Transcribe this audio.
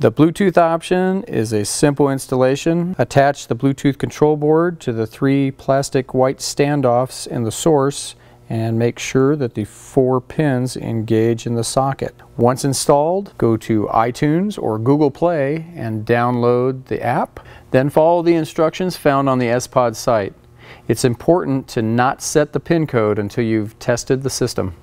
The Bluetooth option is a simple installation. Attach the Bluetooth control board to the three plastic white standoffs in the source and make sure that the four pins engage in the socket. Once installed, go to iTunes or Google Play and download the app. Then follow the instructions found on the sPOD site. It's important to not set the pin code until you've tested the system.